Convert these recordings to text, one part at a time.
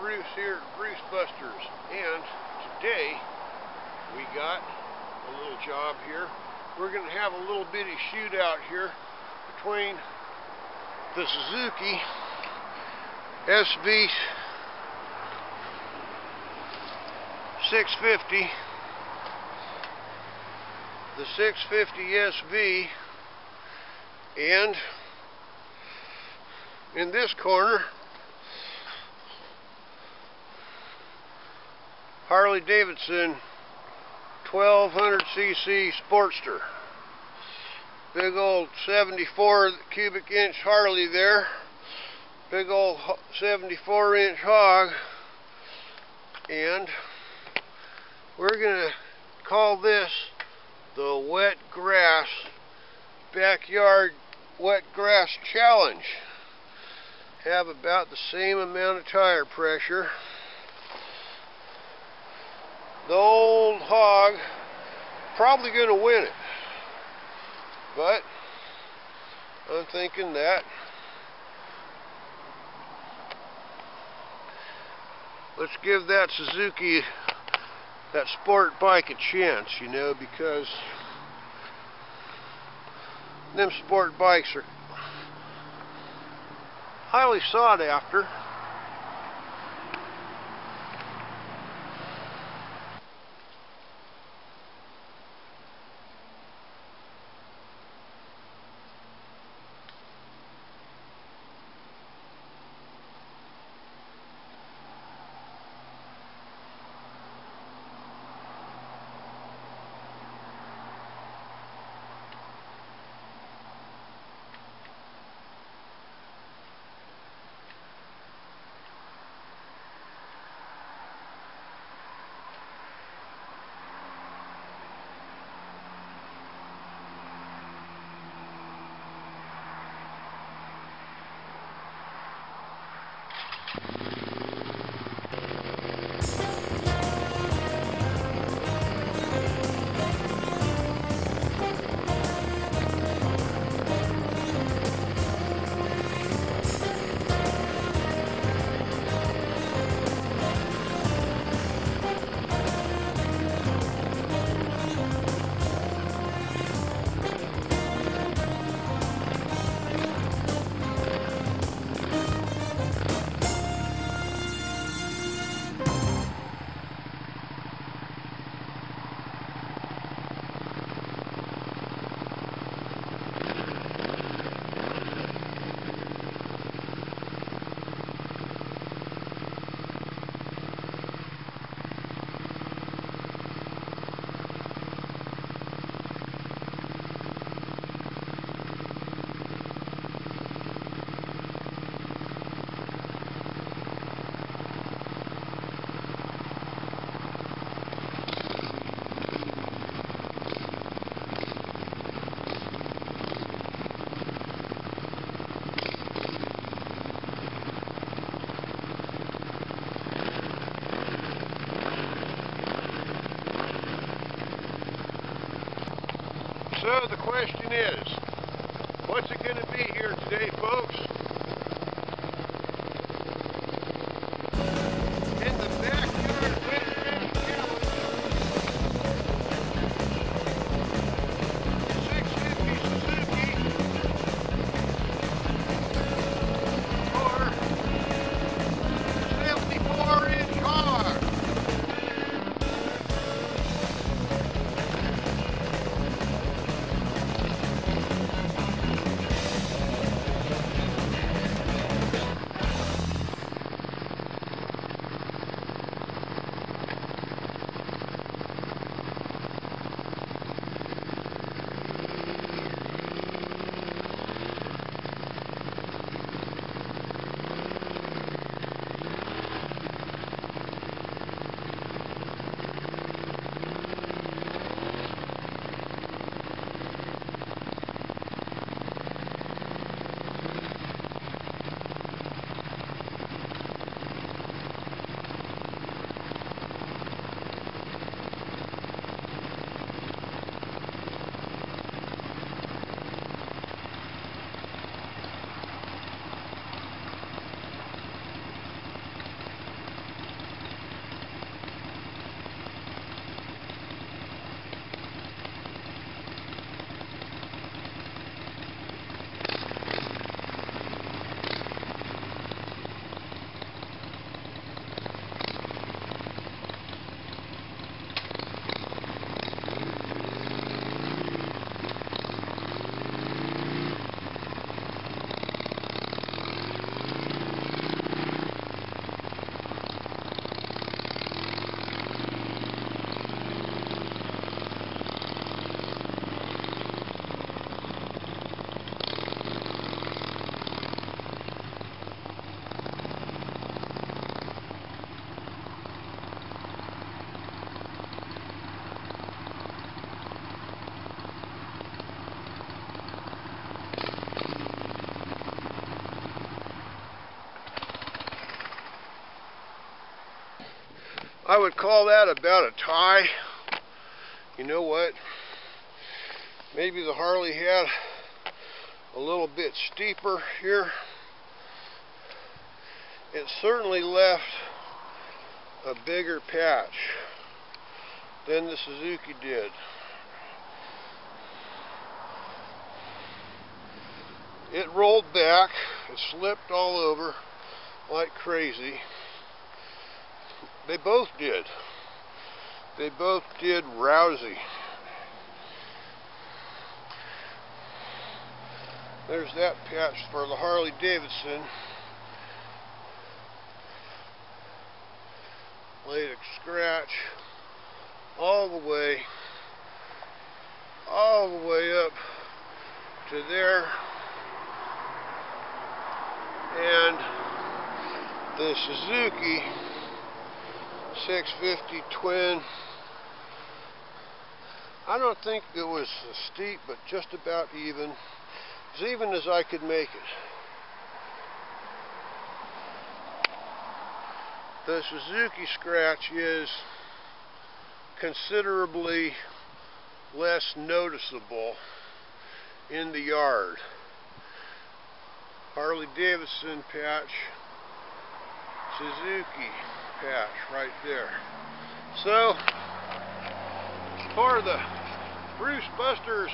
Bruce here at Bruce Busters and today we got a little job here. We're going to have a little bitty shootout here between the Suzuki SV 650 the 650 SV and in this corner Harley Davidson 1200cc Sportster. Big old 74 cubic inch Harley there. Big old 74 inch hog. And we're going to call this the Wet Grass Backyard Wet Grass Challenge. Have about the same amount of tire pressure the old hog probably going to win it. But I'm thinking that let's give that Suzuki, that sport bike a chance, you know, because them sport bikes are highly sought after. Is, what's it going to be here today, folks? I would call that about a tie. You know what? Maybe the Harley had a little bit steeper here. It certainly left a bigger patch than the Suzuki did. It rolled back, it slipped all over like crazy. They both did. They both did rousy. There's that patch for the Harley Davidson. A scratch all the way, all the way up to there. And the Suzuki 650 twin. I don't think it was steep, but just about even. As even as I could make it. The Suzuki scratch is considerably less noticeable in the yard. Harley Davidson patch, Suzuki patch right there. So, for the Bruce Busters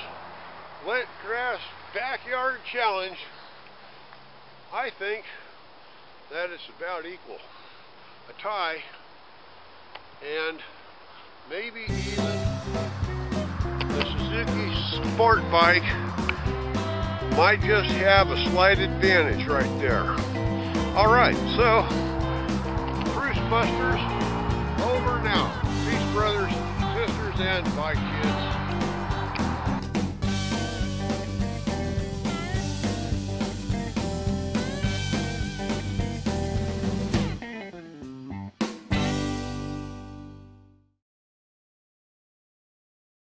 Wet Grass Backyard Challenge, I think that it's about equal. A tie and maybe even the Suzuki Sport Bike might just have a slight advantage right there. All right, so Bruce Busters over now. Peace, brothers, sisters, and bike kids.